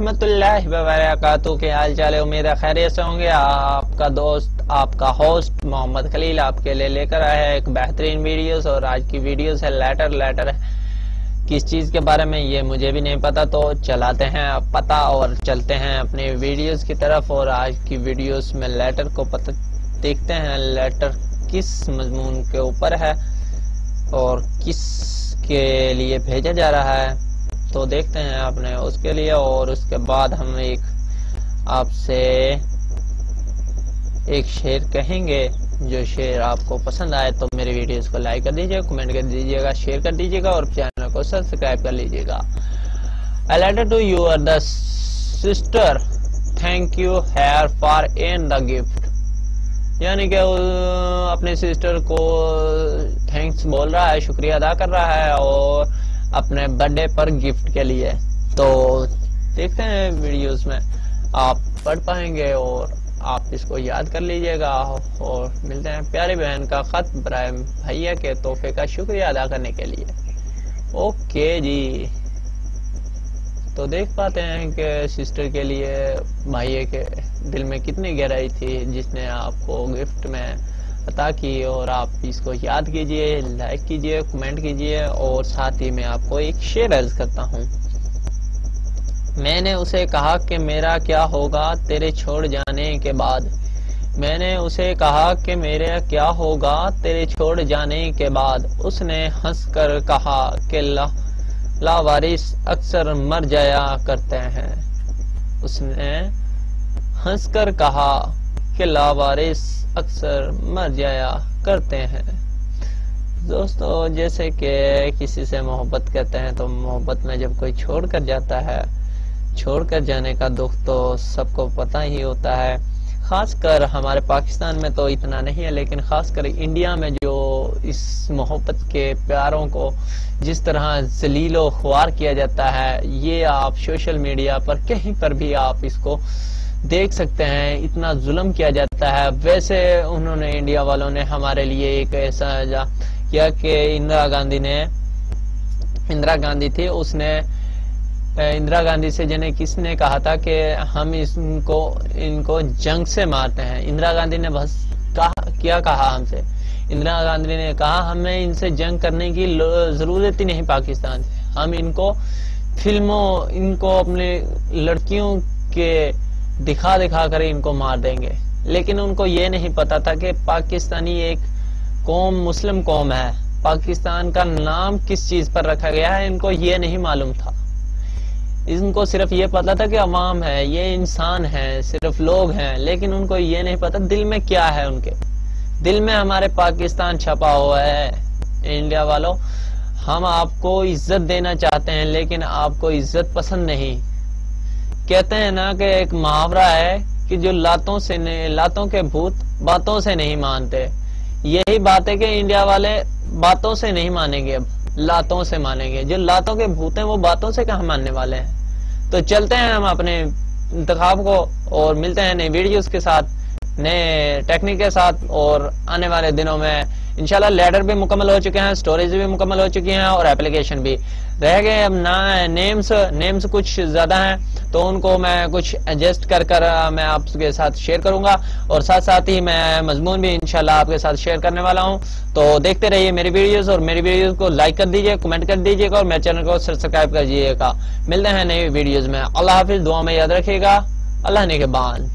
ورحمۃ اللہ وبرکاتہ، کے حال چال امید ہے خیریت سے ہوں گے۔ آپ کا دوست، آپ کا ہوسٹ محمد خلیل آپ کے لیے لے کر آیا ہے ایک بہترین ویڈیوز اور آج کی ویڈیوز ہے لیٹر لیٹر ہے کس چیز کے بارے میں یہ مجھے بھی نہیں پتا، تو چلاتے ہیں پتا اور چلتے ہیں اپنی ویڈیوز کی طرف۔ اور آج کی ویڈیوز میں لیٹر کو پتہ دیکھتے ہیں لیٹر کس مضمون کے اوپر ہے اور کس کے لیے بھیجا جا رہا ہے۔ تو دیکھتے ہیں آپ نے اس کے لیے اور اس کے بعد ہم ایک آپ سے ایک شعر کہیں گے جو شعر آپ کو پسند آئے تو میری ویڈیوز کو لائک کر دیجیے کمنٹ کر دیجیے گا، شیئر کر دیجیے گا اور چینل کو سبسکرائب کر لیجیے گا۔ I letter to you are the sister. Thank you here for in the gift. یعنی کہ اپنے سسٹر کو تھینکس بول رہا ہے، شکریہ ادا کر رہا ہے اور اپنے برڈے پر گفٹ کے لیے۔ تو دیکھتے ہیں ویڈیوز میں۔ آپ پڑھ پائیں گے اور آپ اس کو یاد کر لیجیے گا اور ملتے ہیں پیاری بہن کا خط۔ برائے بھائیا کے تحفے کا شکریہ ادا کرنے کے لیے۔ اوکے جی۔ تو دیکھ پاتے ہیں کہ سسٹر کے لیے بھائیے کے دل میں کتنی گہرائی تھی جس نے آپ کو گفٹ میں عطا کی اور آپ اس کو یاد کیجیے لائک کیجیے کمنٹ کیجیے اور ساتھ ہی میں آپ کو ایک شیئر عرض کرتا ہوں۔ میں نے اسے کہا کہ میرا کیا ہوگا تیرے چھوڑ جانے کے بعد؟ میں نے اسے کہا کہ میرا کیا ہوگا تیرے چھوڑ جانے کے بعد؟ اس نے ہنس کر کہا کہ لاوارث اکثر مر جایا کرتے ہیں۔ اس نے ہنس کر کہا کہ لاوارث اکثر مر جایا کرتے ہیں۔ دوستو، جیسے کہ کسی سے محبت کرتے ہیں تو محبت میں جب کوئی چھوڑ کر جاتا ہے، چھوڑ کر جانے کا دکھ تو سب کو پتہ ہی ہوتا ہے۔ خاص کر ہمارے پاکستان میں تو اتنا نہیں ہے، لیکن خاص کر انڈیا میں جو اس محبت کے پیاروں کو جس طرح ذلیل و خوار کیا جاتا ہے، یہ آپ سوشل میڈیا پر کہیں پر بھی آپ اس کو دیکھ سکتے ہیں، اتنا ظلم کیا جاتا ہے۔ ویسے انہوں نے، انڈیا والوں نے ہمارے لیے ایک ایسا کیا کہ اندرا گاندھی نے، اندرا گاندھی تھی اس نے، اندرا گاندھی سے جنہیں کس نے کہا تھا کہ ہم اس کو، ان کو جنگ سے مارتے ہیں۔ اندرا گاندھی نے بس کیا کہا ہم سے؟ اندرا گاندھی نے کہا، ہمیں ان سے جنگ کرنے کی ضرورت ہی نہیں پاکستان سے۔ ہم ان کو فلموں، ان کو اپنے لڑکیوں کے دکھا دکھا کر ان کو مار دیں گے۔ لیکن ان کو یہ نہیں پتا تھا کہ پاکستانی ایک قوم، مسلم قوم ہے۔ پاکستان کا نام کس چیز پر رکھا گیا ہے، ان کو یہ نہیں معلوم تھا۔ ان کو صرف یہ پتا تھا کہ عوام ہے، یہ انسان ہے، صرف لوگ ہیں۔ لیکن ان کو یہ نہیں پتا دل میں کیا ہے ان کے۔ دل میں ہمارے پاکستان چھپا ہوا ہے۔ انڈیا والوں ہم آپ کو عزت دینا چاہتے ہیں، لیکن آپ کو عزت پسند نہیں۔ کہتے ہیں نا کہ ایک محاورہ ہے کہ جو لاتوں سے لاتوں کے بھوت باتوں سے نہیں مانتے۔ یہی بات ہے کہ انڈیا والے باتوں سے نہیں مانیں گے اب لاتوں سے مانیں گے۔ جو لاتوں کے بھوت ہیں، وہ باتوں سے کہاں ماننے والے ہیں؟ تو چلتے ہیں ہم اپنے انتخاب کو اور ملتے ہیں نئے ویڈیوز کے ساتھ۔ نئے ٹیکنیک کے ساتھ اور آنے والے دنوں میں انشاءاللہ لیڈر بھی مکمل ہو چکے ہیں سٹوریز بھی مکمل ہو چکی ہیں اور اپلیکیشن بھی۔ رہ گئے اب نیمز نیمز کچھ زیادہ ہیں تو ان کو میں کچھ ایڈجسٹ کر کر میں آپ کے ساتھ شیئر کروں گا اور ساتھ ساتھ ہی میں مضمون بھی انشاءاللہ آپ کے ساتھ شیئر کرنے والا ہوں۔ تو دیکھتے رہیے میری ویڈیوز اور میری ویڈیوز کو لائک کر دیجیے کمنٹ کر دیجیے گا اور میرے چینل کو سبسکرائب کر دیجیے گا۔ ملتے ہیں نئی ویڈیوز میں۔ اللہ حافظ، دعا میں یاد رکھیے گا۔ اللہ نے کے بان